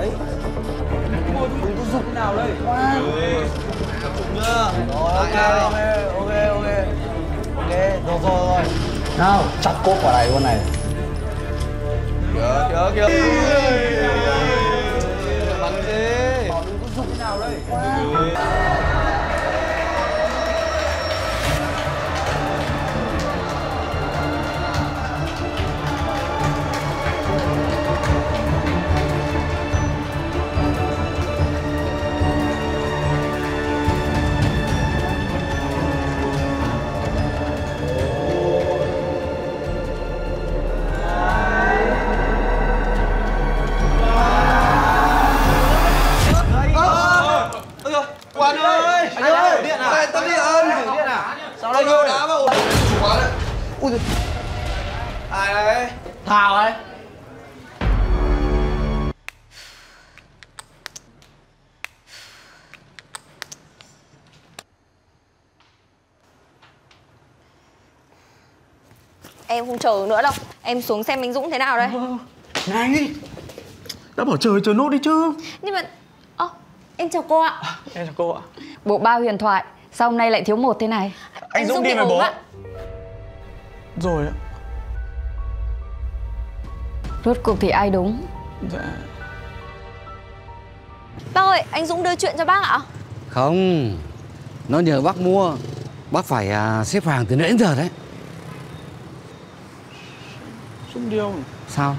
đấy mua tôi dục thế nào đây wow. nhá ok ok ok ok rồi rồi rồi nào chặt cốt quả này luôn này kìa kìa kìa bắn thế dục thế nào đây đây thôi? đá vào quá đấy. Ui. Ai đấy? Thảo ấy. Em không chờ nữa đâu Em xuống xem anh Dũng thế nào đây Này Đã bảo chờ chờ nốt đi chứ Nhưng mà Ơ em chào cô ạ Em chào cô ạ Bộ ba huyền thoại Sao hôm nay lại thiếu một thế này Anh Dũng đi bị với bố. ạ. Rồi ạ. Rốt cuộc thì ai đúng? Dạ. Bác ơi anh Dũng đưa chuyện cho bác ạ. Không Nó nhờ bác mua. Bác phải à, xếp hàng từ nãy đến giờ đấy. Dũng đi đâu Sao?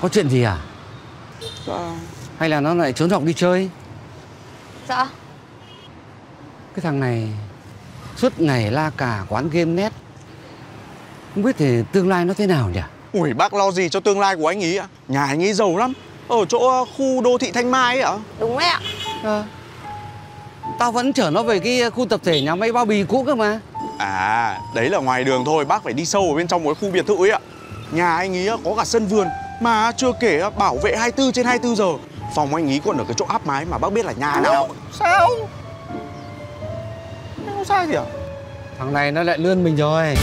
Có chuyện gì à? Dạ. Hay là nó lại trốn học đi chơi? Dạ. Cái thằng này Suốt ngày la cả quán game net. Không biết thì tương lai nó thế nào nhỉ? Ui bác lo gì cho tương lai của anh ý ạ? Nhà anh ấy giàu lắm Ở chỗ khu đô thị Thanh Mai ấy ạ. Đúng đấy ạ. Ờ. Tao vẫn chở nó về cái khu tập thể nhà máy bao bì cũ cơ mà. À đấy là ngoài đường thôi Bác phải đi sâu ở bên trong một cái khu biệt thự ấy ạ. Nhà anh ấy có cả sân vườn Mà chưa kể bảo vệ 24 trên 24 giờ. Phòng anh ấy còn ở cái chỗ áp mái mà bác biết là nhà nào. Sao sai gì à Thằng này nó lại lươn mình rồi